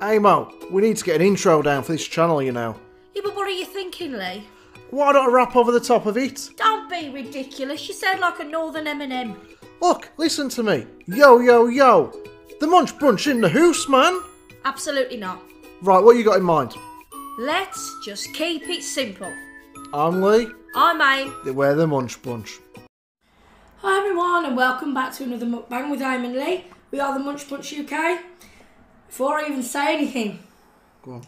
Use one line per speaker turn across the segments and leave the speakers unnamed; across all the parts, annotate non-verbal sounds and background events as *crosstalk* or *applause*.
Hey Mo, we need to get an intro down for this channel, you know.
Yeah, but what are you thinking, Lee?
Why I rap over the top of it?
Don't be ridiculous. You sound like a northern Eminem.
Look, listen to me. Yo, yo, yo. The Munch Brunch in the hoose, man.
Absolutely not.
Right, what you got in mind?
Let's just keep it simple.
I'm Lee.
I'm Aim.
We're the Munch Bunch.
Hi everyone and welcome back to another mukbang with Aim and Lee. We are the Munch Bunch UK. Before I even say anything,
Go on.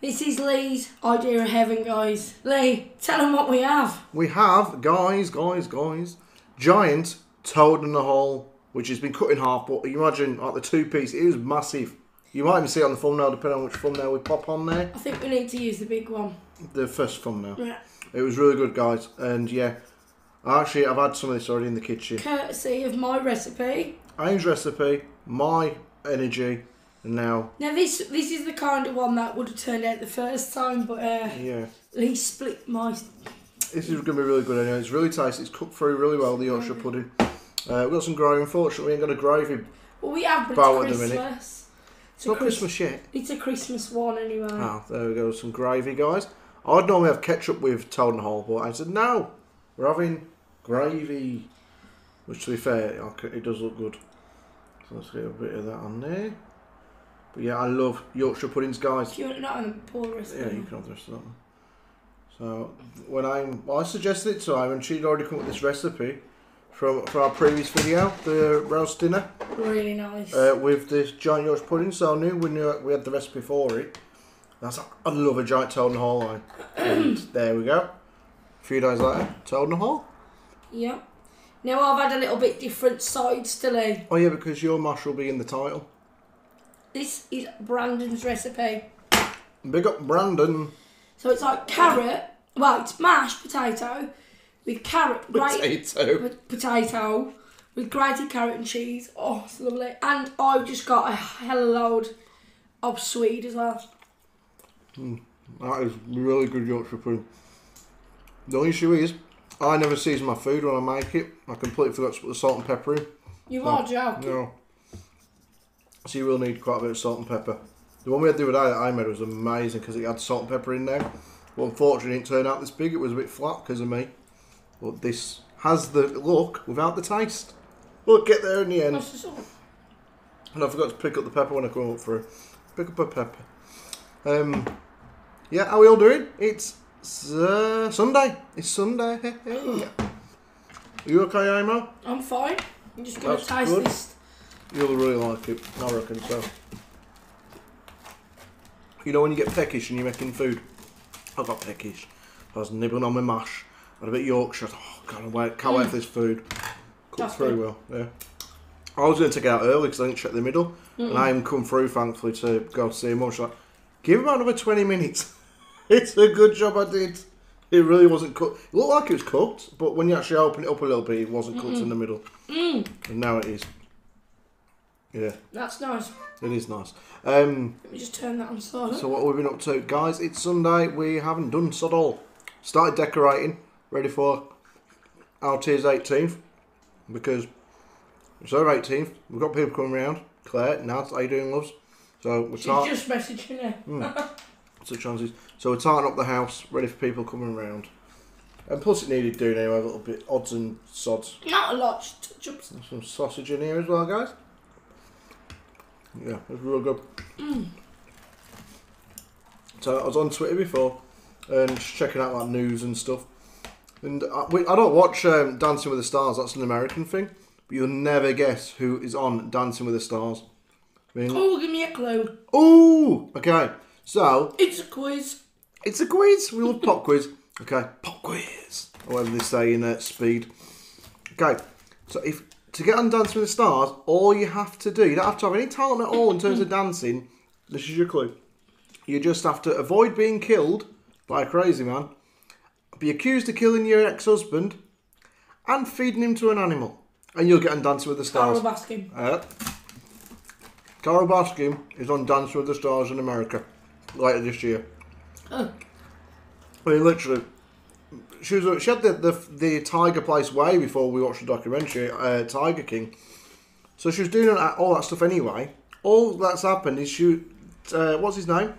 this is Lee's idea of heaven, guys. Lee, tell them what we have.
We have, guys, guys, guys, giant toad in the hole, which has been cut in half, but you imagine like the two piece, it was massive. You might even see it on the thumbnail, depending on which thumbnail we pop on there.
I think we need to use the big one.
The first thumbnail.
Yeah.
It was really good, guys, and yeah. Actually, I've had some of this already in the kitchen.
Courtesy of my recipe.
Aim's recipe, my energy, now,
Now this this is the kind of one that would have turned out the first time, but uh,
yeah.
Lee split my.
This is going to be really good anyway. It's really tasty. It's cooked through really well, the Yorkshire pudding. Uh, we've got some gravy. Unfortunately, we ain't got a gravy.
Well, we have, but
Bow at
it's
the minute.
Christmas.
It's not
Chris-
Christmas yet.
It's a Christmas one anyway.
Oh, there we go. Some gravy, guys. I'd normally have ketchup with Toad and Hole, but I said no. We're having gravy. Which, to be fair, it does look good. So let's get a bit of that on there. But yeah, I love Yorkshire puddings, guys.
You're not in the poor recipe.
Yeah, you can have the rest of that one. So when I well, I suggested it to her, and she'd already come up with this recipe from from our previous video, the roast dinner,
Really nice.
uh, with this giant Yorkshire pudding. So I knew we knew we had the recipe for it. That's I love a giant toad and hall line. *clears throat* and there we go. A few days later, toad and hall.
Yeah. Now I've had a little bit different sides to Lee.
Oh yeah, because your mash will be in the title.
This is Brandon's recipe.
Big up Brandon.
So it's like carrot, well, it's mashed potato with carrot, grated
Potato.
with potato with grated carrot and cheese. Oh, it's lovely. And I've just got a hell of a load of sweet as well.
Hmm, that is really good Yorkshire pudding. The only issue is, I never season my food when I make it. I completely forgot to put the salt and pepper in.
You are joking.
No. So you will need quite a bit of salt and pepper. The one we had the other day that I made was amazing because it had salt and pepper in there. But unfortunately, it didn't turn out this big. It was a bit flat because of me. But this has the look without the taste. We'll get there in the end.
That's just all.
And I forgot to pick up the pepper when I come up through. Pick up a pepper. Um, yeah, how are we all doing? It's uh, Sunday. It's Sunday. *gasps* Are you okay, Amo?
I'm fine. I'm just gonna taste
good.
this.
You'll really like it, I reckon so. You know when you get peckish and you're making food? I got peckish. I was nibbling on my mash. I had a bit of Yorkshire. Oh, God, I wait, can't wait for this food. Cooked
good.
well, yeah. I was going to take it out early because I didn't check the middle. And I am come through, thankfully, to go to see him. She's like, give him another 20 minutes. *laughs* it's a good job I did. It really wasn't cooked. It looked like it was cooked, but when you actually open it up a little bit, it wasn't cooked in the middle. And now it is. Yeah,
That's nice.
it is nice. Um,
Let me just turn that on silent.
so what we've been up to, guys? It's Sunday. We haven't done sod all. Started decorating, ready for our Tia's 18th because it's our 18th. We've got people coming round. Claire, Nat, how you doing, loves? So we're
She's
tar-
just messaging her. *laughs*
so chances. So we're tarting up the house, ready for people coming round. And plus, it needed doing anyway, a little bit odds and sods.
Not a lot, just touch ups.
Some sausage in here as well, guys. Yeah, it's real good. So I was on Twitter before and just checking out like news and stuff. And I, we, I don't watch um, Dancing with the Stars. That's an American thing. But you'll never guess who is on Dancing with the Stars. I mean,
Oh, give me a clue.
ooh, okay. So
It's a quiz.
it's a quiz. We love pop quiz. Okay, pop quiz. Or whatever they say in uh, Speed. Okay, so if to get on Dancing with the Stars, all you have to do, you don't have to have any talent at all in terms of dancing. This is your clue. You just have to avoid being killed by a crazy man, be accused of killing your ex-husband, and feeding him to an animal, and you'll get on Dancing with the Stars.
Carole Baskin.
Uh, Carole Baskin is on Dancing with the Stars in America later this year.
Oh.
I mean, literally, she was she had the, the the Tiger Place way before we watched the documentary, uh, Tiger King. So she was doing all that- all that stuff anyway. All that's happened is she uh, what's his name?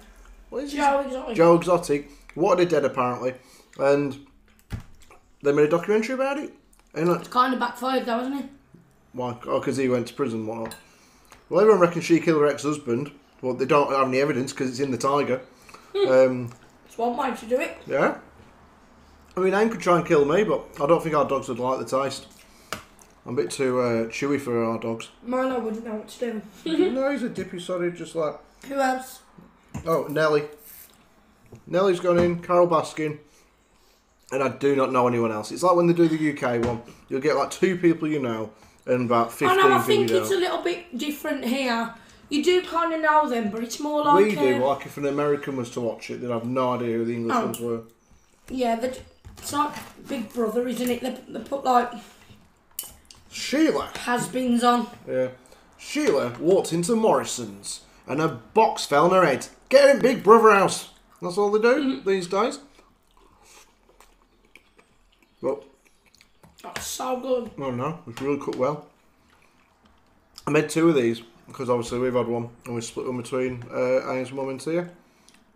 What is his
Joe Exotic.
Joe Exotic wanted dead apparently, and they made a documentary about it. And like,
Kind of backfired though, wasn't it?
why? Oh, because he went to prison and whatnot. Well, everyone reckons she killed her ex-husband. Well, they don't have any evidence because it's in the tiger. um,
It's one way to do it.
yeah. I mean, Anne could try and kill me, but I don't think our dogs would like the taste. I'm a bit too uh, chewy for our dogs.
Mine, I wouldn't know what to do. *laughs*
no, he's a dippy, sorry, just like.
Who else?
Oh, Nelly. Nelly's gone in, Carole Baskin, and I do not know anyone else. It's like when they do the UK one, you'll get like two people you know and about 15
I know, I think
you
it's a little bit different here. You do kind of know them, but it's more like.
we do,
uh,
like if an American was to watch it, they'd have no idea who the English
Oh.
ones were.
Yeah, the, it's like Big Brother, isn't it? They, they put like
Sheila.
has beens on.
Yeah. Sheila walked into Morrison's and a box fell on her head. Get in Big Brother house. That's all they do
Mm-hmm.
these days. Well,
That's so good.
Oh no, it's really cooked well. I made two of these because obviously we've had one and we split them between uh, Anne's mum and Tia.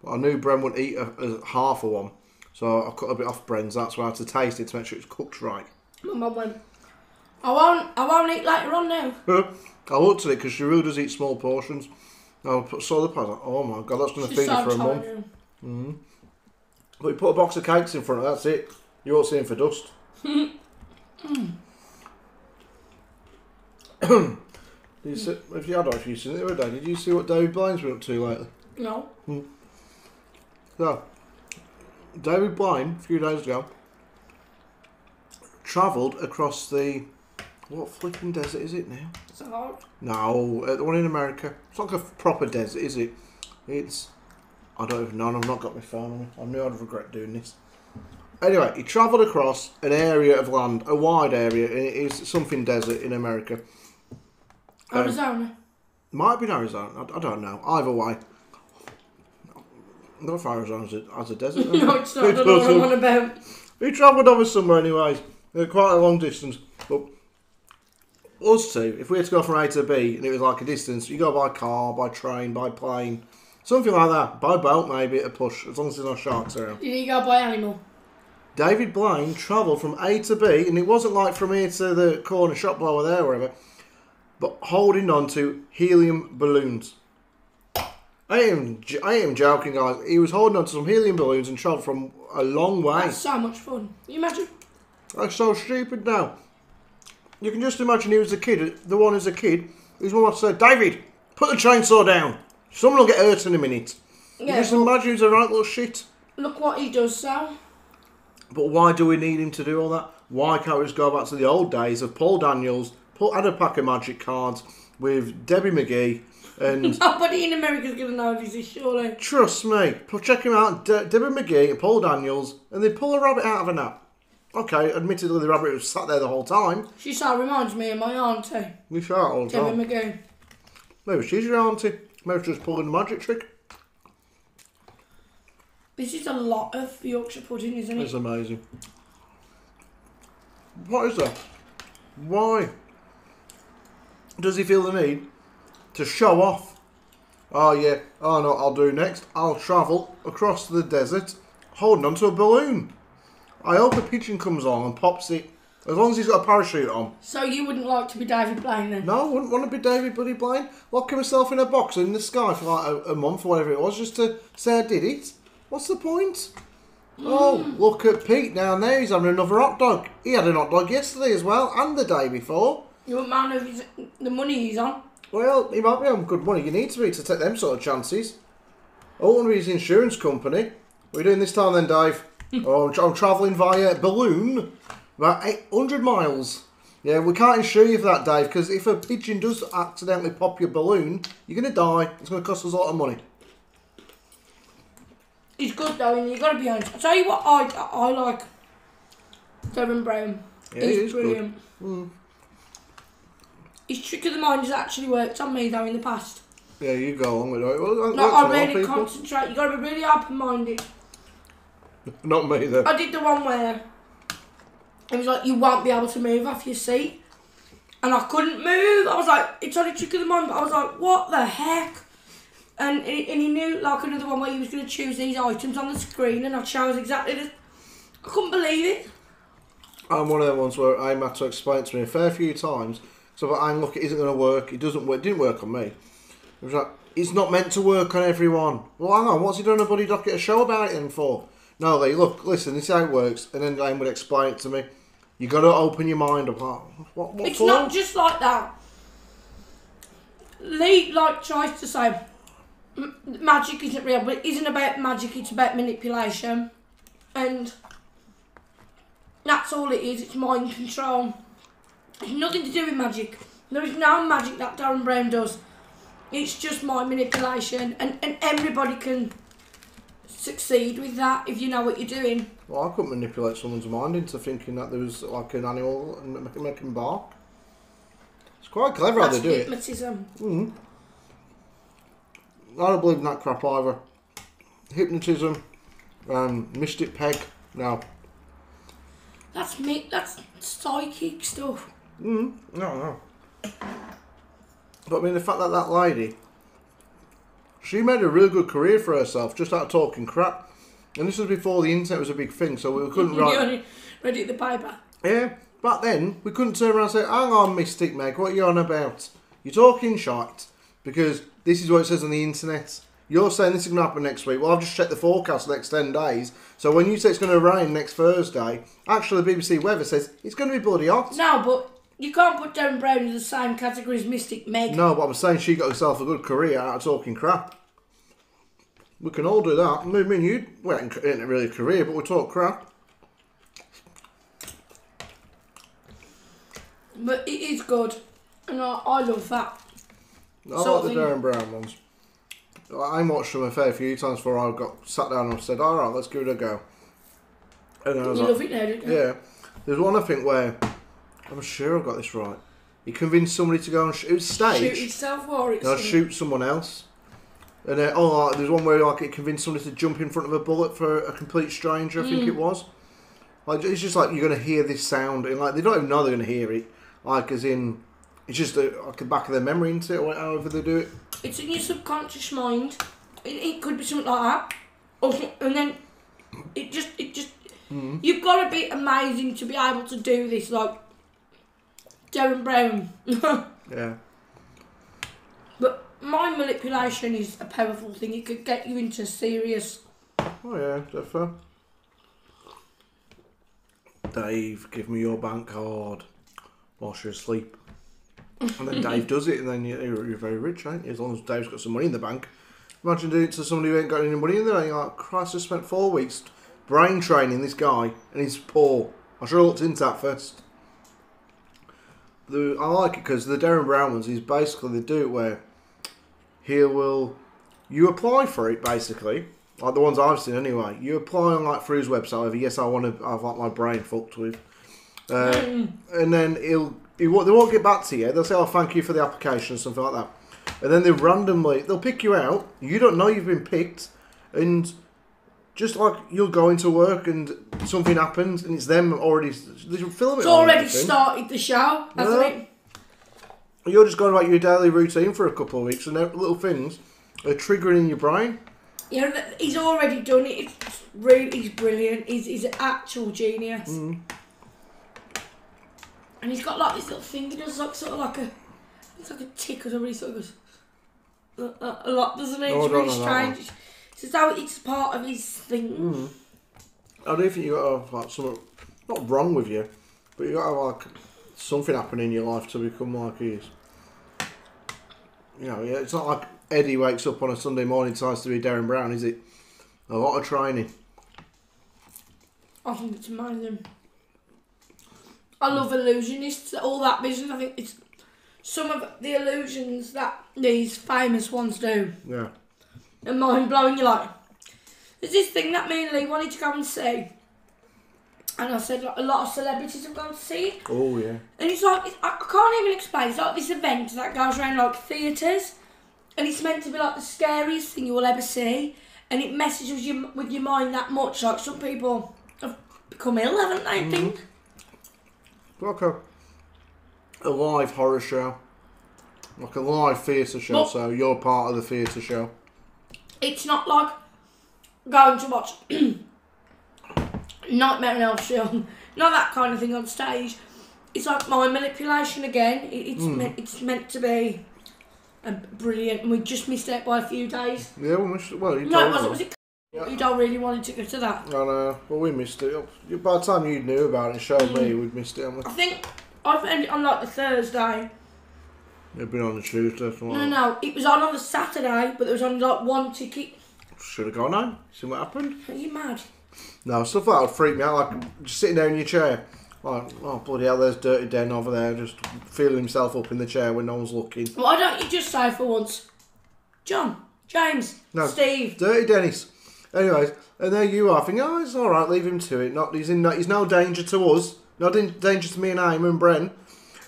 But I knew Bren would eat a, a half of one, so I cut a bit off Bren's. That's why I had to taste it to make sure it's cooked right.
My mum went. I won't. I won't eat later on now. *laughs*
I looked at it because she really does eat small portions. I put, saw the pie, I was like, oh my god, that's going to feed her for a month.
tiny. Mm-hmm.
But you put a box of cakes in front of that's it. You won't see him for dust. Did *laughs* *coughs* you see, if you had, if you seen it the other day, did you see what David Blaine's been up to lately?
No. Hmm.
So, David Blaine, a few days ago, travelled across the. What flipping desert is it now? No, uh, the one in America. It's not like a proper desert, is it? It's. I don't even know, I've not got my phone on me. I knew I'd regret doing this. Anyway, he travelled across an area of land, a wide area. and It is something desert in America. Um,
Arizona.
Might be Arizona. I, I don't know. Either way. Not if Arizona has a, has a desert. *laughs*
no, it's not. I don't know what I'm on about.
We travelled over somewhere anyways. Uh, quite a long distance. But us two, if we had to go from A to B and it was like a distance, you go by car, by train, by plane, something like that. By boat maybe at a push, as long as there's no sharks around.
He go by animal?
David Blaine travelled from A to B and it wasn't like from here to the corner shop blower there or whatever, but holding on to helium balloons. I am, j- I am joking, guys. He was holding on to some helium balloons and travelled from a long way.
That's so much fun. Can you imagine?
That's so stupid now. You can just imagine he was a kid, the one as a kid, his mum said, David, put the chainsaw down. Someone will get hurt in a minute. You
Yeah.
just imagine he's a right little shit.
Look what he does, Sal.
But why do we need him to do all that? Why can't we just go back to the old days of Paul Daniels, Paul had a pack of magic cards with Debbie McGee, and *laughs*
Nobody in America's gonna know this is surely.
trust me, check him out, De- Debbie McGee and Paul Daniels, and they pull a rabbit out of a nap. Okay, admittedly the rabbit was sat there the whole time.
She so reminds me of my auntie,
We shout all the
Debbie
time.
McGee.
Maybe she's your auntie. Maybe she's just pulling a magic trick.
This is a lot of Yorkshire pudding, isn't it?
It's
it?
amazing. What is that? Why does he feel the need to show off? Oh yeah, oh no, I'll do next. I'll travel across the desert holding onto a balloon. I hope a pigeon comes on and pops it. As long as he's got a parachute on.
So you wouldn't like to be David Blaine then?
No, I wouldn't want to be David Bloody Blaine. Locking myself in a box in the sky for like a, a month or whatever it was just to say I did it. What's the point? Oh, hmm. look at Pete down there. He's having another hot dog. He had an hot dog yesterday as well, and the day before.
You wouldn't mind if he's, the money he's on?
Well, he might be on good money. You need to be to take them sort of chances. I want to be his insurance company. What are you doing this time then, Dave? *laughs* oh, I'm, I'm travelling via balloon about 800 miles. Yeah, we can't insure you for that, Dave, because if a pigeon does accidentally pop your balloon, you're going to die. It's going to cost us a lot of money.
He's good though, and you've got to be honest. I tell you what, I I like Derren Brown.
Yeah,
he's
he is good.
brilliant. Hmm. His trick of the mind has actually worked on me though in the past.
Yeah, you go along with it. Well,
No,
works for a
I really concentrate. You got to be really open-minded. *laughs*
Not me, though.
I did the one where it was like you won't be able to move off your seat, and I couldn't move. I was like, it's only trick of the mind, but I was like, what the heck? And he, and he knew like another one where he was going to choose these items on the screen, and I chose exactly the. I couldn't believe it.
I'm one of the ones where Aim had to explain to me a fair few times. So I'm look, it isn't going to work. It doesn't work. It didn't work on me. It was like, it's not meant to work on everyone. Well, hang on, what's he done a buddy docket a show about it for? No, Lee, look, listen, this is how it works. And then Aim would explain it to me. You got to open your mind up. What, what,
It's
for?
not just like that. Lee like tries to say magic isn't real, but it isn't about magic. It's about manipulation, and that's all it is. It's mind control. It's nothing to do with magic. There is no magic that Derren Brown does. It's just mind manipulation, and and everybody can succeed with that if you know what you're doing.
Well, I couldn't manipulate someone's mind into thinking that there was like an animal and make, make him bark. It's quite clever how they do it.
hypnotism.
Mm. I don't believe in that crap either. Hypnotism, um, Mystic Meg. No.
That's me. That's psychic stuff.
Mm. No, no. But I mean, the fact that that lady, she made a really good career for herself just out of talking crap. And this was before the internet was a big thing, so we couldn't *laughs*
You
write.
only read it in the paper.
Yeah, back then we couldn't turn around and say, "Hang on, Mystic Meg, what are you on about? You're talking shite because this is what it says on the internet. You're saying this is going to happen next week. Well, I've just checked the forecast for the next ten days. So when you say it's going to rain next Thursday, actually the BBC weather says it's going to be bloody hot.
No, but you can't put Derren Brown in the same category as Mystic Meg.
No, but I'm saying she got herself a good career out of talking crap. We can all do that. I mean, you well, it ain't really a career, but we talk crap.
But it is good. And I, I love that.
I
Sort
like the. Derren Brown ones. I watched them a fair few times before I got sat down and said, "All right, let's give it a go." And I
You
was
love
like,
it now, don't you?
"Yeah." There's one I think where I'm sure I got this right. He convinced somebody to go and shoot. It was
Shoot
stage.
yourself or it's.
And I'd shoot someone else. And then, oh, like, there's one where like it convinced somebody to jump in front of a bullet for a complete stranger. I think
Mm.
it was. Like it's just like you're gonna hear this sound, and like they don't even know they're gonna hear it. Like as in, it's just a, like the back of their memory into it, or however they do it.
It's in your subconscious mind. It, it could be something like that. Or, some- and then it just, it just.
Mm-hmm.
You've got to be amazing to be able to do this, like Derren Brown. *laughs*
Yeah.
but mind manipulation is a powerful thing. It could get you into serious.
Oh yeah, definitely. Dave, give me your bank card whilst you're asleep. And then Dave *laughs* does it, and then you're, you're very rich, ain't you? As long as Dave's got some money in the bank. Imagine doing it to somebody who ain't got any money in there, and you're like, Christ, I spent four weeks brain training this guy, and he's poor. I should have looked into that first. The, I like it because the Derren Brown ones is basically they do it where he will you apply for it basically like the ones I've seen anyway. You apply on like through his website. Over yes, I want to. I've like my brain fucked with, uh, and then he'll he won't, they won't get back to you. They'll say, "Oh, thank you for the application," or something like that, and then they randomly they'll pick you out. You don't know you've been picked, and just like you'll go into work and something happens and it's them already. They film it.
It's already started the show, hasn't
Yeah.
it?
You're just going about your daily routine for a couple of weeks, and little things are triggering in your brain.
Yeah, he's already done it. It's really, he's brilliant. He's, he's an actual genius.
Mm.
And he's got like this little thing. He does like sort of like a, it's like a tick or something. He sort of goes a, a, a lot, doesn't?
Oh,
It's really strange. It's though it's part of his thing.
Mm. I do think you got to have like something not wrong with you, but you got to have like something happen in your life to become like he is. You know, yeah, it's not like Eddie wakes up on a Sunday morning decides to be Derren Brown, is it? A lot of training.
I think it's amazing. I love illusionists, all that business. I think it's some of the illusions that these famous ones do.
Yeah.
Are mind blowing. You're like, there's this thing that me and Lee wanted to go and see. And I said, like, a lot of celebrities have gone to see it.
Oh yeah.
And it's like, it's, I can't even explain. It's like this event that goes around like theatres. And it's meant to be like the scariest thing you will ever see. And it messes with your, with your mind that much. Like some people have become ill, haven't they? I mm-hmm. think.
Like a a live horror show. Like a live theatre show,
Well-
so you're part of the theatre show.
It's not like going to watch *clears throat* Nightmare on Elm Street, *laughs* not that kind of thing on stage. It's like my manipulation again. It, it's meant it's meant to be uh, brilliant, and we just missed it by a few days.
Yeah, we missed it. Well, you
No, it wasn't. Was it? You don't really wanted to go to that.
I know. Well, we missed it. By the time you knew about it showed me, we'd missed it.
I think I found it on like the Thursday.
It'd been on the Tuesday. something
No,
like
no, it was on on the Saturday, but there was only like one ticket.
Should have gone home. See what happened?
Are you mad?
No, stuff like that would freak me out. Like just sitting there in your chair. Like, oh bloody hell, there's Dirty Den over there, just feeling himself up in the chair when no one's looking.
Why don't you just say for once, John, James,
No.
Steve?
Dirty Dennis. Anyways, and there you are, thinking, oh, it's all right, leave him to it. Not he's in, he's no danger to us, not in danger to me and Aim and Bren.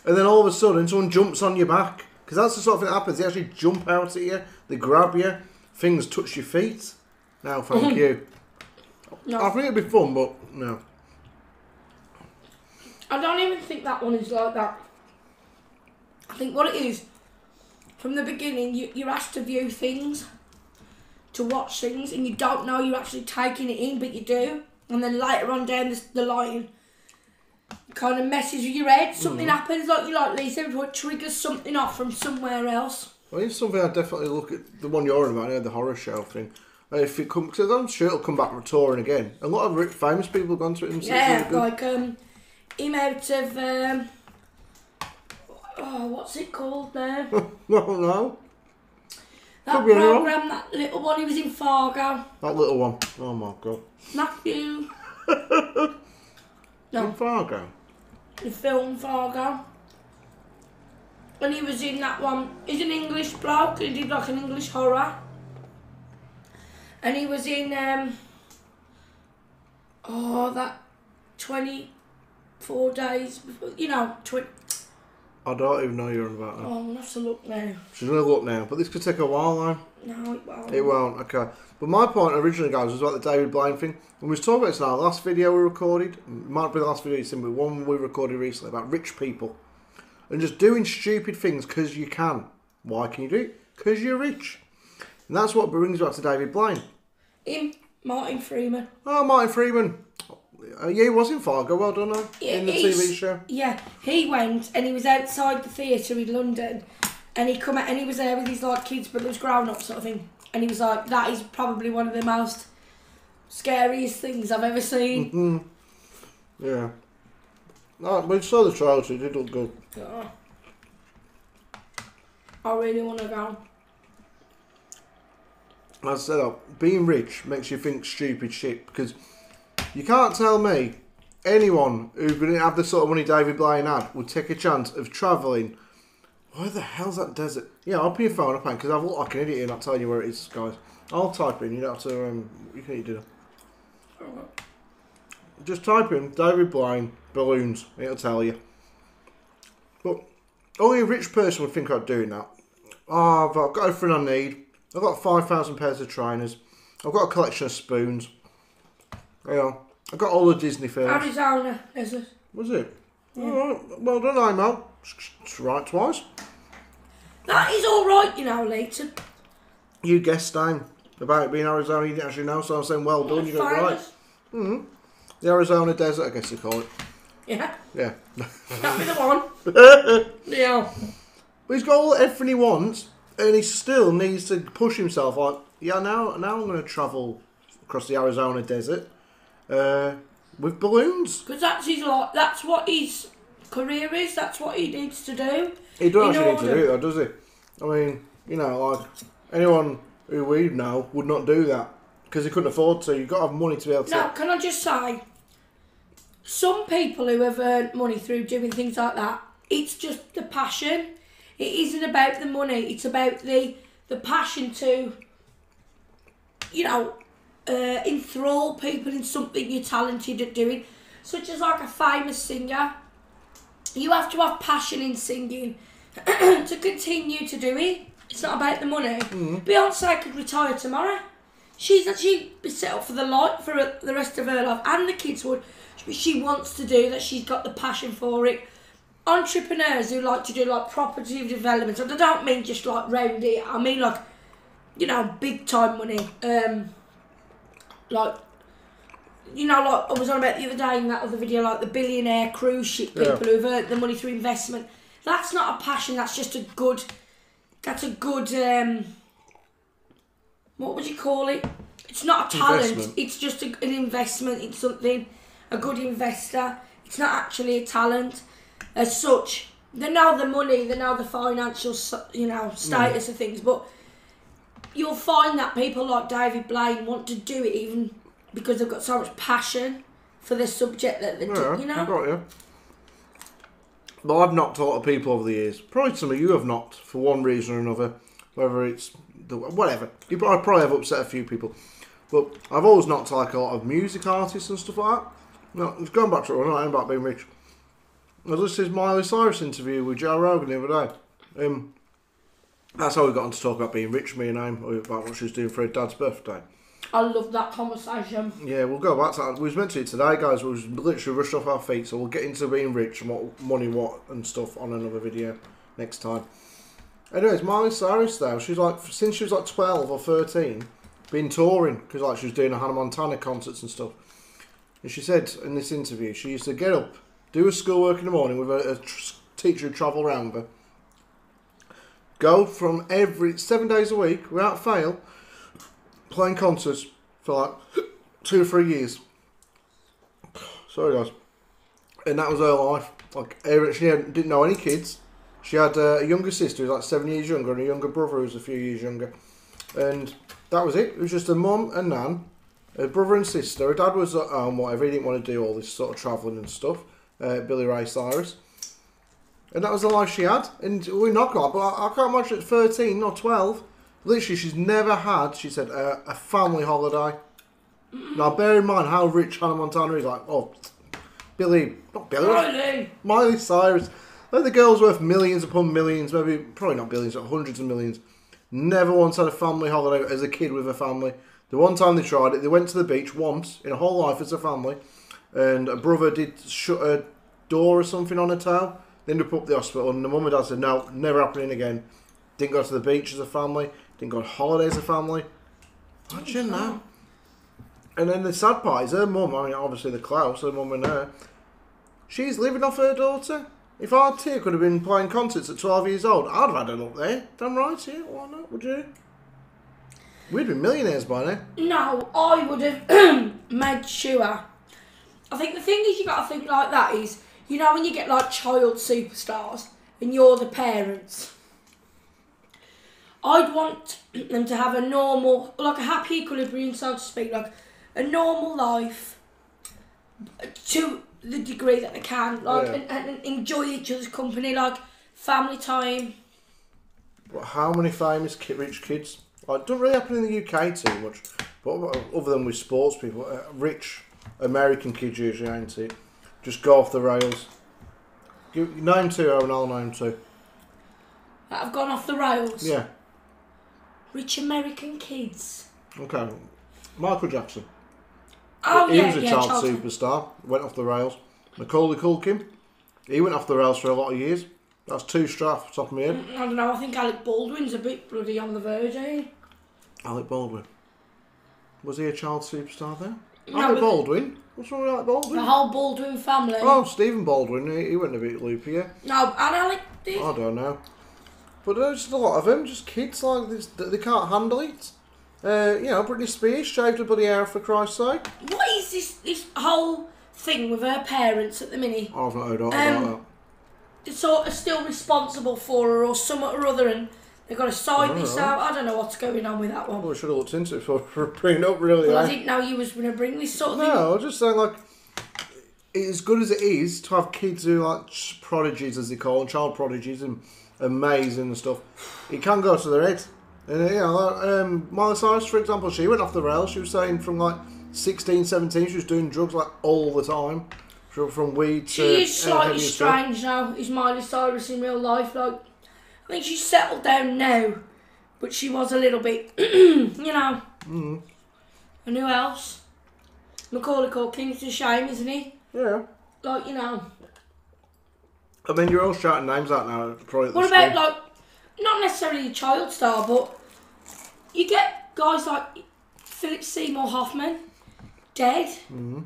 And then all of a sudden, someone jumps on your back because that's the sort of thing that happens. They actually jump out at you, they grab you, things touch your feet. No, thank mhm. you. I think it'd be fun, but no.
I don't even think that one is like that. I think what it is, from the beginning, you, you're asked to view things, to watch things, and you don't know you're actually taking it in, but you do. And then later on down the, the line, kind of messes with your head. Something happens, like you like Lisa, before it triggers something off from somewhere else.
Well, it's something I definitely look at the one you're on about, yeah, the horror show thing. And if it comes, because I'm sure it'll come back touring again. A lot of rich, famous people have gone to it. And
Yeah,
really
like um, him out of um, oh, what's it called now?
good. no, no,
That program, that little one, he was in Fargo.
that little one. Oh my god.
Matthew. no, *laughs*
In Fargo.
The film Fargo. And he was in that one. He's an English bloke. He did like an English horror. And he was in um. Oh, that twenty-four days. Before, you know, twenty.
I don't even know you're on about that.
Oh, I'll have to look now.
She's gonna look now, but this could take a while though.
No, it won't.
It won't. Okay. But my point originally, guys, was about the David Blaine thing. And we was talking about this in our Last video we recorded, it might be the last video you seen, but one we recorded recently about rich people and just doing stupid things because you can. Why can you do it? Because you're rich. And that's what brings us to David Blaine.
Him, Martin Freeman.
Oh, Martin Freeman. Uh, yeah, he was in Fargo. Well done, though,
Yeah,
in the TV show.
Yeah, he went and he was outside the theatre in London, and he come out and he was there with his like kids, but there was grown up sort of thing, and he was like, "That is probably one of the most scariest things I've ever seen." Mm-hmm.
Yeah. No, we saw the trailer. It did look good.
Oh. I really want to go.
I said that being rich makes you think stupid shit because you can't tell me anyone who didn't have the sort of money David Blaine had would take a chance of travelling. Where the hell's that desert? Yeah, I'll put your phone up because I've looked like an idiot i'll tell you where it is, guys. I'll type in. You don't have to. Um, you can eat dinner. Just type in David Blaine balloons. It'll tell you. But only a rich person would think about doing that. Oh, I've I've got everything I need. I've got 5,000 pairs of trainers. I've got a collection of spoons. You know, I've got all the Disney films.
Arizona, there's a
Was it? Alright, well done, Imo. It's right twice.
that is all right, you know, Leighton.
You guessed time about it being Arizona. You didn't actually know, so I'm saying well done. You got it right.
Famous.
The Arizona desert, I guess you call it.
Yeah,
Yeah.
that'd be the one. *laughs* yeah.
But he's got all everything he wants, and he still needs to push himself. Like, yeah, now now I'm going to travel across the Arizona desert uh, with balloons.
Because that's his lot. That's what his career is. That's what he needs to do.
He doesn't actually need to do it, though, does he? I mean, you know, like anyone who we know would not do that because he couldn't afford to. You've got to have money to be able to.
Now, can I just say, some people who have earned money through doing things like that, it's just the passion. It isn't about the money. It's about the the passion to, you know, uh, enthrall people in something you're talented at doing, such as like a famous singer. You have to have passion in singing *clears throat* to continue to do it. It's not about the money. Beyonce could retire tomorrow. She's actually be set up for the life for the rest of her life, and the kids would. She wants to do that. She's got the passion for it. Entrepreneurs who like to do like property development, and I don't mean just like round it. I mean like you know, big time money. Um, like, you know, like I was on about the other day in that other video, like the billionaire cruise ship people
Yeah.
who've earned the money through investment. That's not a passion. That's just a good. That's a good. Um, what would you call it? It's not a talent.
Investment.
It's just a, an investment in something. A good investor. It's not actually a talent as such. They know the money. They know the financial, you know, status of things. But you'll find that people like David Blaine want to do it even because they've got so much passion for the subject that they
Yeah,
do. You know.
I got you. But I've knocked a lot of people over the years. Probably some of you have knocked for one reason or another. Whether it's the whatever. You probably, I probably have upset a few people. But I've always knocked like a lot of music artists and stuff like that. No, it's going back to what I'm about being rich. I was listening to Miley Cyrus interview with Joe Rogan the other day. Um, that's how we got on to talk about being rich, me and him, about what she was doing for her dad's birthday.
I love that conversation.
Yeah, we'll go back to that. We was meant to do it today, guys. We was literally rushed off our feet, so we'll get into being rich and what money, what and stuff on another video next time. Anyways, Miley Cyrus though, she's like since she was like twelve or thirteen, been touring because like she was doing a Hannah Montana concerts and stuff. And she said in this interview, she used to get up, do her schoolwork in the morning with a, a teacher who'd travel around with her, go from every seven days a week without fail, playing concerts for like two or three years. Sorry, guys. And that was her life. Like she didn't know any kids. She had a younger sister who's like seven years younger, and a younger brother who's a few years younger. And that was it. It was just a mum and nan, a brother and sister. Her dad was at home, whatever. He didn't want to do all this sort of travelling and stuff. Uh, Billy Ray Cyrus. And that was the life she had. And we knock on, but I, I can't imagine at 13 or 12. Literally, she's never had, she said, a, a family holiday. Now, bear in mind how rich Hannah Montana is. Like, oh, Billy, not Billy,
Really?
Miley Cyrus. Like the girl's worth millions upon millions, maybe probably not billions, but hundreds of millions. Never once had a family holiday as a kid with a family. The one time they tried it, they went to the beach once in a whole life as a family, and a brother did shut a door or something on her toe. They ended up up the hospital, and the mum and dad said, "No, never happening again." Didn't go to the beach as a family. Didn't go on holiday as a family. Imagine that. And then the sad part is her mum. I mean, obviously the Klaus, her mum and her. She's living off her daughter. If our Tia could have been playing concerts at 12 years old, I'd have had her up there. Damn right, yeah, why not, would you? We'd be millionaires by now.
No, I would have *clears throat* made sure. I think the thing is, you got to think like that is, you know, when you get like child superstars and you're the parents, I'd want *clears throat* them to have a normal, like a happy equilibrium, so to speak, like a normal life to the degree that they can, like,
Yeah.
and, and enjoy each other's company, like family time.
But how many famous ki- rich kids? Like, it doesn't really happen in the UK too much. But other than with sports people, uh, rich American kids usually, ain't it? Just go off the rails. Give, name two, and I'll name two.
that have gone off the rails.
Yeah,
Rich American kids.
okay. Michael Jackson.
Oh
he
yeah,
was a
yeah,
child superstar. Went off the rails. Macaulay Culkin. He went off the rails for a lot of years. That's two the top of my head.
I don't know. I think Alec Baldwin's a bit bloody on the verge. Eh?
Alec Baldwin. Was he a child superstar there?
No,
Alec Baldwin? What's wrong with Alec
The whole Baldwin family.
Oh, Stephen Baldwin. He, he went a bit loopy, yeah.
No, and Alec did.
I don't know. But there's just a lot of them, just kids like this, they can't handle it. Uh, you know, Britney Spears shaved her bloody hair for Christ's sake.
What is this this whole thing with her parents at the minute?
I've not heard all
Um,
about
They're sort of still responsible for her or something or other, and they've got to side this
Oh.
out. I don't know what's going on with that one.
Well, we should have looked into it for, *laughs* bringing up, really.
Well, I didn't know you was going to bring this sort of thing.
No, I'm just saying, like, as good as it is to have kids who are like prodigies, as they call them, child prodigies, and amazing and stuff, it can go to their head. And, uh, you know, like, um, Miley Cyrus, for example, she went off the rails. She was saying from like 16, 17, she was doing drugs like all the time. From, from weed to.
She is slightly strange now. Is Miley Cyrus in real life? Like, I think she's settled down now, but she was a little bit, *clears throat* you know.
Mm.
And who else? Macaulay Culkin. It's a shame, isn't he?
Yeah.
Like, you know.
I mean, you're all shouting names out now. Probably
What about like, not necessarily a child star, but you get guys like Philip Seymour Hoffman, dead.
Mm-hmm.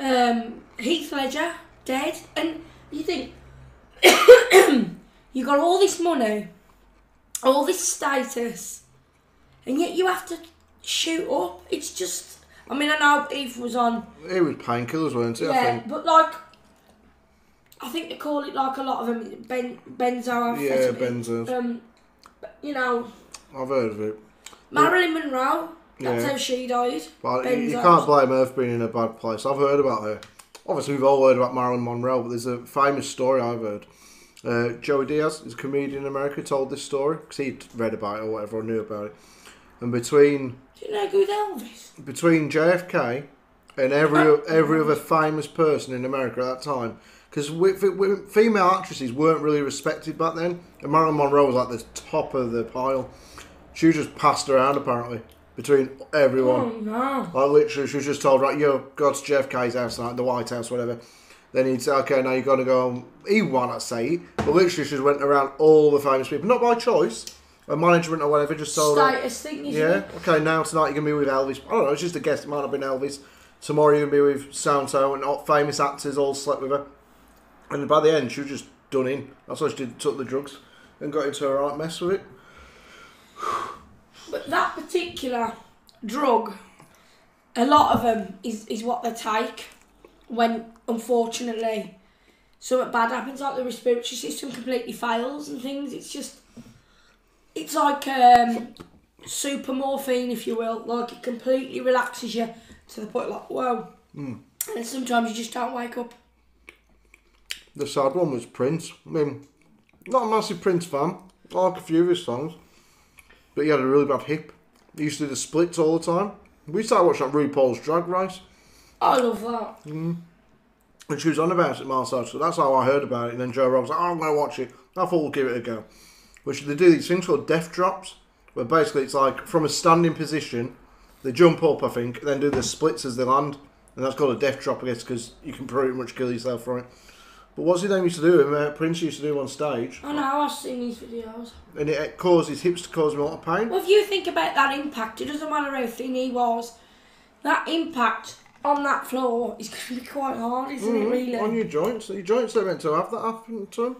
Um, Heath Ledger, dead. And you think, *coughs* *coughs* *coughs* you got all this money, all this status, and yet you have to shoot up. It's just, I mean, I know Eve was on,
It was painkillers, weren't it? I
yeah, but like, I think they call it like a lot of them, ben, benzo.
Yeah, benzos.
Um, you know,
I've heard of it.
Marilyn Monroe. That's
Yeah.
how she died.
But you, you can't blame her for being in a bad place. I've heard about her. Obviously, we've all heard about Marilyn Monroe, but there's a famous story I've heard. Uh, Joey Diaz is a comedian in America, told this story because he'd read about it or whatever, or knew about it. And between
you know who Elvis?
between JFK and every every other famous person in America at that time, because female actresses weren't really respected back then, and Marilyn Monroe was like the top of the pile. She was just passed around apparently between everyone.
Oh no.
Like literally, she was just told, right, yo, go to JFK's house tonight, the White House, whatever. Then he'd say, okay, now you got to go. home." He might not say it, but literally, she just went around all the famous people, not by choice, a management or whatever, just told her.
Status thing, isn't
Yeah,
it?
okay, now tonight you're gonna be with Elvis. I don't know, it's just a guess. It might have been Elvis. Tomorrow you're gonna be with so, and all famous actors all slept with her. And by the end, she was just done in. That's why she did, took the drugs and got into a right mess with it.
But that particular drug, a lot of them is, is what they take when, unfortunately, something bad happens, like the respiratory system completely fails and things. It's just, it's like um, super morphine, if you will. Like it completely relaxes you to the point like, whoa. And sometimes you just don't wake up.
The sad one was Prince. I mean, not a massive Prince fan. I like a few of his songs, but he had a really bad hip. He used to do the splits all the time. We started watching that RuPaul's Drag Race.
I love that.
And she was on about it, Marcel. So that's how I heard about it. And then Joe Rob was like, oh, I'm going to watch it. I thought we'll give it a go. Which they do these things called death drops, where basically it's like from a standing position, they jump up, I think, then do the splits as they land. And that's called a death drop, I guess, because you can pretty much kill yourself from it. But what's his name used to do? him, Uh, Prince used to do on stage,
I know, I've seen these videos.
and it, it caused his hips to cause him a lot of pain.
Well, if you think about that impact, it doesn't matter how thin he was. That impact on that floor is going to be quite hard, isn't it? Really.
Mm-hmm. On your joints, your joints are meant to have that happen to him.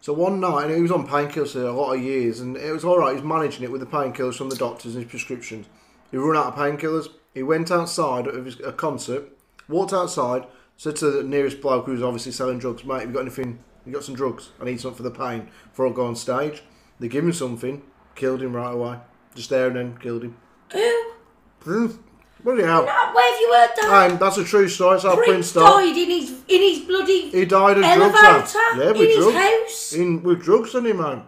So one night, and he was on painkillers for a lot of years, and it was all right. He was managing it with the painkillers from the doctors and his prescriptions. He run out of painkillers. He went outside of his, a concert, walked outside, said to the nearest bloke who was obviously selling drugs, "Mate, have you got anything? You got some drugs? I need something for the pain before I go on stage." They give him something, killed him right away, just there and then killed him.
Who?
Bloody hell!
No, where have you heard that?
Um, that's a true story. That's how
Prince
Prince died.
died in his in his bloody
He died of
elevator
drugs. Yeah,
in
with
his house.
In with drugs on him, man.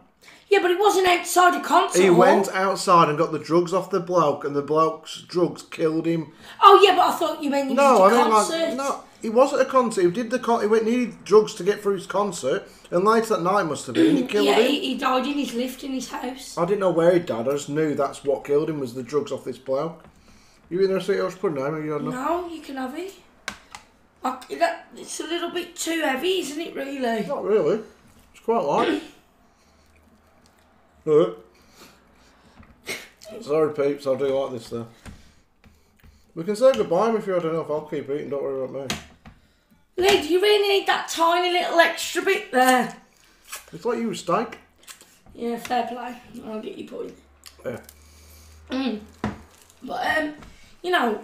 Yeah, but it wasn't outside a concert.
He
hall.
went outside and got the drugs off the bloke, and the bloke's drugs killed him.
Oh yeah, but I thought you meant he
No,
was
I mean
concert.
like no. He wasn't at a concert. He did the con- He went needed drugs to get through his concert, and later that night must have been. He *clears throat* killed
yeah,
him.
he, he died in his lift in his house.
I didn't know where he died. I just knew that's what killed him was the drugs off this bloke. You in there, see Irish pudding? I mean, you had no.
No, you can have it. I, that, it's a little bit too heavy, isn't it? Really.
Not really. It's quite light. *coughs* *coughs* Sorry, peeps. I'll do like this though. We can say goodbye if you had enough. I'll keep eating. Don't worry about me.
Lee, do you really need that tiny little extra bit there?
It's like you with steak.
Yeah, fair play. I'll get your point.
Yeah.
Mm. But um, you know,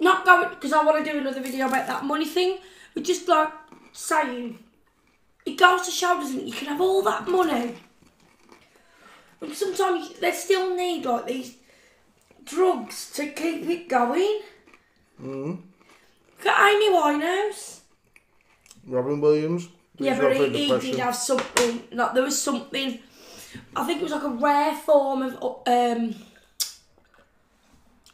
not going because I want to do another video about that money thing. But just like saying, it goes to show, doesn't it? You can have all that money, and sometimes they still need like these drugs to keep it going.
Mm.
Got Amy Winehouse.
Robin Williams.
Yeah, but he, he did have something. Like there was something. I think it was like a rare form of um,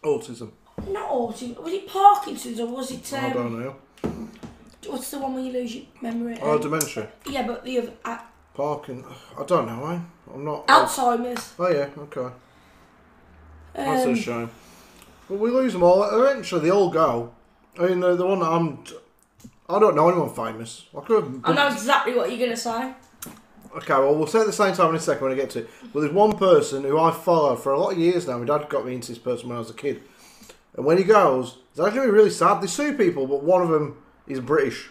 autism.
Not autism. Was it Parkinson's or was it? Um,
I don't know.
What's the one where you lose your memory?
Oh,
Um,
dementia.
yeah, but the other uh,
Parking. I don't know. Eh? I'm not.
Alzheimer's.
Oh yeah. Okay. That's a
Um,
shame. But we lose them all. Eventually, they all go. I mean, the, the one that I'm. I don't know anyone famous. I could.
I know exactly what you're gonna say.
Okay, well, we'll say at the same time in a second when I get to it. But there's one person who I followed for a lot of years now. My dad got me into this person when I was a kid. And when he goes, it's actually really sad. They sue people, but one of them is British.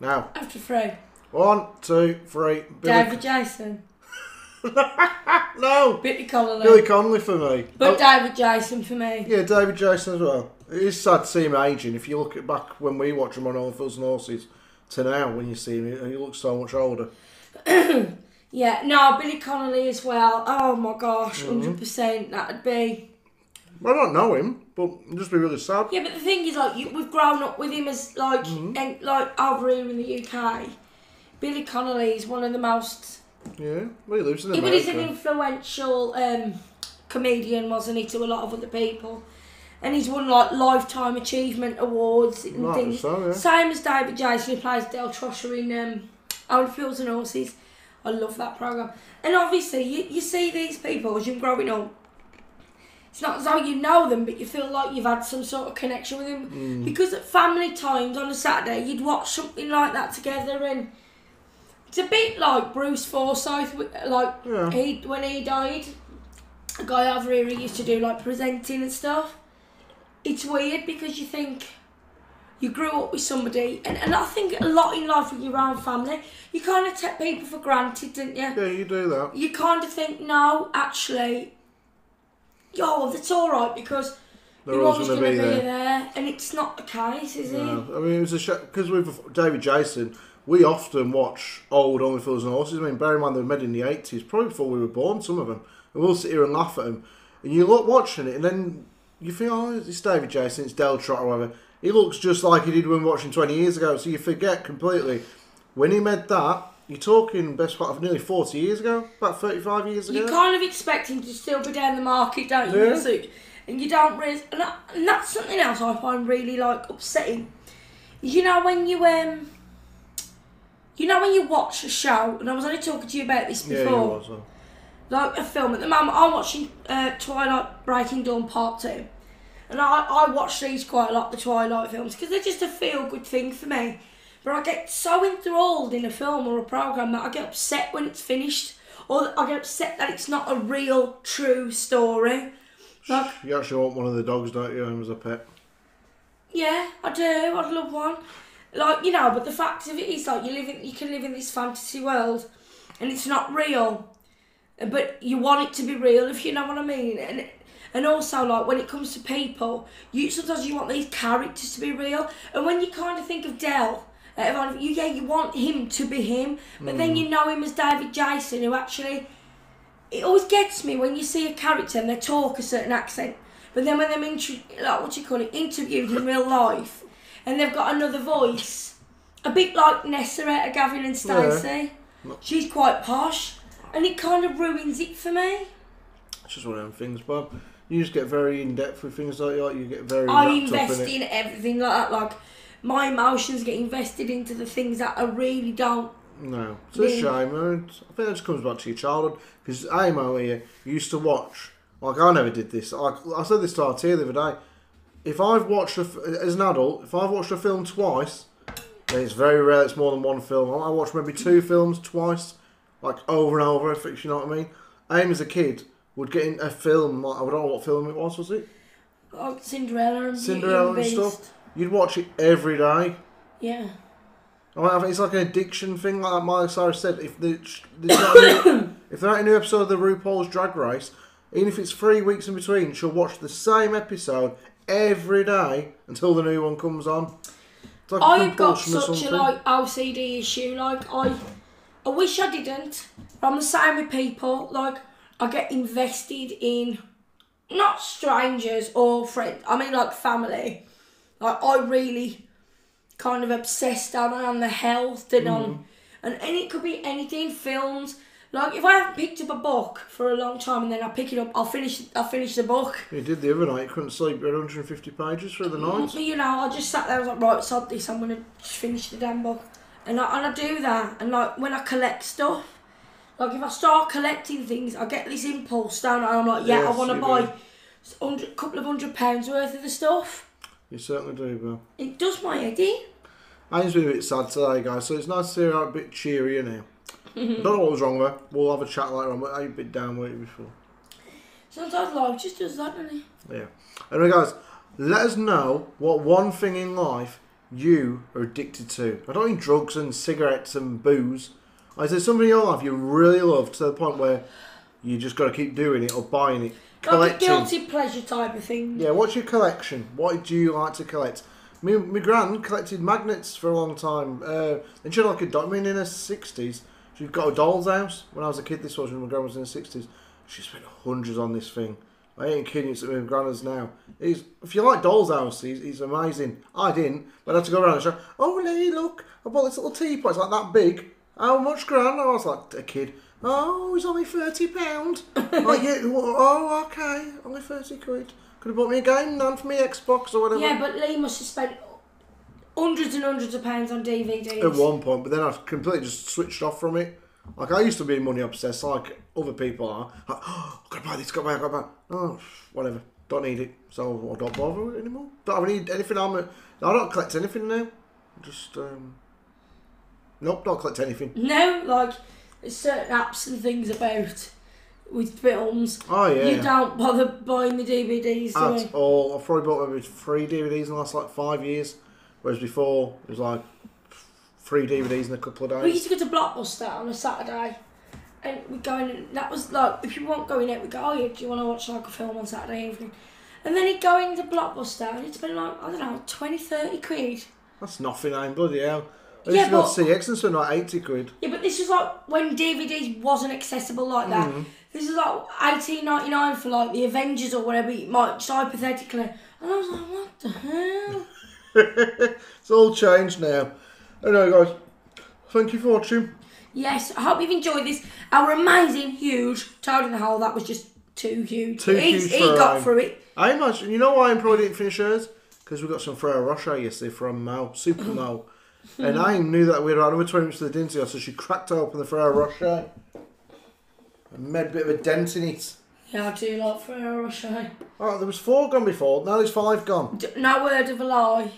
Now,
After three.
one, two, three. Billy,
David Jason. *laughs*
no!
Billy Connolly.
Billy Connolly for me.
but
Oh,
David Jason for me.
yeah, David Jason as well. It is sad to see him aging. If you look at back when we watch him on Only Fools and Horses to now, when you see him, he looks so much older. *coughs*
Yeah, no, Billy Connolly as well. Oh my gosh,
Mm-hmm.
100 percent. That'd be.
I don't know him, but it'd just be really sad.
Yeah, but the thing is, like, you, we've grown up with him as like,
Mm-hmm.
and, like over here in the UK. Billy Connolly is one of the most.
Yeah, well, he lives in
He but he's an influential um, comedian, wasn't he, to a lot of other people. And he's won like lifetime achievement awards and
Right,
things.
so, yeah.
Same as David Jason, who plays Del Trotter in um, Only Fools and Horses. I love that program. And obviously, you, you see these people as you're growing up. It's not as though you know them, but you feel like you've had some sort of connection with them.
Mm.
Because at family times on a Saturday, you'd watch something like that together, and it's a bit like Bruce Forsyth, like
Yeah.
he when he died. A guy over here who used to do like presenting and stuff. It's weird because you think you grew up with somebody, and, and I think a lot in life with your own family, you kind of take people for granted, don't you?
Yeah, you do that.
You kind of think, no, actually, yo, that's all right because
They're
you're
always going to be there.
there, and it's not the case, is it?
No, I mean, it was a show because with David Jason, we often watch old Only Fools and Horses. I mean, bear in mind they were made in the eighties, probably before we were born. Some of them, and we'll sit here and laugh at them. And you look watching it, and then you think, oh, it's David Jason, it's Del Trotter whatever. He looks just like he did when watching twenty years ago. So you forget completely when he made that. You're talking best part of nearly forty years ago, about thirty-five years ago.
You kind of expect him to still be down the market, don't you?
Yeah.
And you don't really, and, that, and that's something else I find really like upsetting. You know when you um, you know when you watch a show, and I was only talking to you about this
yeah, he
before.
was. uh,
like a film. At the moment, I'm watching uh, Twilight Breaking Dawn Part 2. And I, I watch these quite a lot, the Twilight films, because they're just a feel good thing for me. But I get so enthralled in a film or a programme that I get upset when it's finished. Or I get upset that it's not a real, true story. Like,
You actually want one of the dogs, don't you, as a pet?
yeah, I do. I'd love one. Like, you know, but the fact of it is, like, you live in, you can live in this fantasy world, and it's not real. But you want it to be real, if you know what I mean. And and also, like, when it comes to people, you sometimes you want these characters to be real. And when you kind of think of Del, you, yeah, you want him to be him, but then mm. you know him as David Jason, who actually. It always gets me when you see a character and they talk a certain accent, but then when they're intro- like what do you call it, interviewed in real life, and they've got another voice, a bit like Nessa out of Gavin and Stacey. She's quite posh, and it kind of ruins it for me.
It's just one of them things, Bob. You just get very in depth with things like that. You get very
I invest
in
in everything like that. Like my emotions get invested into the things that I really don't.
No, it's a
Me-
shame. and I think that just comes back to your childhood because Amo here used to watch. Like I never did this. Like I said this to Tia the other day. If I've watched a, as an adult, if I've watched a film twice, then it's very rare. It's more than one film. I watched maybe two films twice, like over and over. If you know what I mean. Aim as a kid would get in a film. Like, I don't know what film it was. Was it
Like Cinderella and
Cinderella
and
and stuff? You'd watch it every day.
Yeah.
I mean, it's like an addiction thing, like Miley Cyrus said. If the, there's *coughs* not a new, if they're not a new episode of the RuPaul's Drag Race, even if it's three weeks in between, she'll watch the same episode every day until the new one comes on. Like
I've got such a like OCD issue. Like I, I wish I didn't. But I'm the same with people. Like I get invested in, not strangers or friends. I mean like family. Like I really, kind of obsessed on on the health and
Mm-hmm.
on, and and it could be anything. Films. Like if I haven't picked up a book for a long time and then I pick it up, I'll finish. I'll finish the book.
You did the other night. You couldn't sleep. Had 150 pages for the night.
You know, I just sat there. I was like, right, sod this. I'm gonna just finish the damn book, and I, and I do that. And like when I collect stuff, like if I start collecting things, I get this impulse down, and I'm like, yeah, I want to buy a couple of hundred pounds worth of the stuff.
You certainly do, Bill.
It does my in.
Aim's been a bit sad today, guys, so it's nice to hear her a bit cheerier *laughs* now. I don't know what was wrong with her. We'll have a chat later on, but I've been down with it before.
Sometimes life just does that, doesn't it?
Yeah. Anyway, guys, let us know what one thing in life you are addicted to. I don't mean drugs and cigarettes and booze. Is there something in your life you really love to the point where you just got to keep doing it or buying it?
Like a guilty pleasure type of thing.
Yeah, what's your collection? What do you like to collect? Me, my gran collected magnets for a long time. Uh, and she had like a doll. I mean, in her 60s, she got a doll's house. When I was a kid, this was when my gran was in her 60s. She spent hundreds on this thing. I ain't kidding, it's at my grandma's now. He's, if you like Doll's House, he's, he's amazing. I didn't, but I had to go around and show, oh, Leigh, look, I bought this little teapot, it's like that big. How much, Gran? I was like a kid. Oh, it's only £30. *laughs* oh, yeah, oh, okay, only 30 quid. Could have bought me a game, none for me Xbox or whatever.
Yeah, but Leigh must have spent hundreds and hundreds of pounds on DVDs.
At one point, but then I completely just switched off from it. Like I used to be money obsessed, like other people are. Like, oh, *gasps* I've got to buy this, got to buy, it, got to buy. Oh, *sighs* whatever. Don't need it, so I don't bother with it anymore. Don't need anything. I'm. A, I don't collect anything now. Just um. Nope, don't collect anything.
No, like there's certain apps and things about with films.
Oh yeah.
You don't bother buying the DVDs,
At all. I've probably bought maybe three DVDs in the last like five years, whereas before it was like three DVDs in a couple of days.
We used to go to Blockbuster on a Saturday, and we go in. And that was like if you weren't going out, we go, oh yeah, do you want to watch like a film on Saturday evening? And then he'd go into Blockbuster and it'd spend like I don't know 20, 30 quid.
That's nothing, I'm bloody hell. I
Yeah,
used to go
but-
to CeX and spend like eighty quid.
Yeah, but this was like when DVDs wasn't accessible like that.
Mm-hmm.
This is like eighteen ninety nine for like the Avengers or whatever you might just hypothetically. And I was like, what the hell? *laughs*
It's all changed now. Anyway, guys, thank you for watching.
yes, I hope you've enjoyed this. Our amazing, huge toad in the hole. That was just too huge.
Too
He's-
huge
he got through it.
I imagine, you know why I probably didn't finish hers? Because we got some Ferrero Rocher yesterday from Mo, Super *clears throat* Mo. And I knew that we had another 20 minutes to the dinner so she cracked open the Ferrero Rocher and made a bit of a dent in it.
Yeah, I do like Ferrero Rocher.
Oh, there was four gone before, now there's five gone.
D- No word of a lie.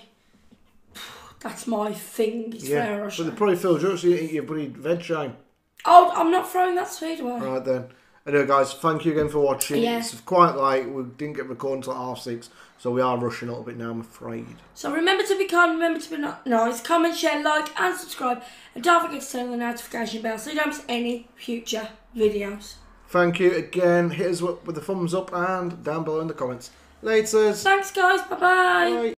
That's my thing. It's Ferrero
Yeah, but they probably filled you up so you eat your bloody veg shame.
Oh, I'm not throwing that sweet away.
Right then. Anyway, guys, thank you again for watching.
Yeah.
It's quite late. We didn't get recorded until half six, so we are rushing a little bit now, I'm afraid.
So remember to be kind, remember to be nice, comment, share, like, and subscribe, and don't forget to turn on the notification bell so you don't miss any future videos.
Thank you again. Hit us up with a thumbs up and down below in the comments. Later.
Thanks, guys. Bye bye.
Bye.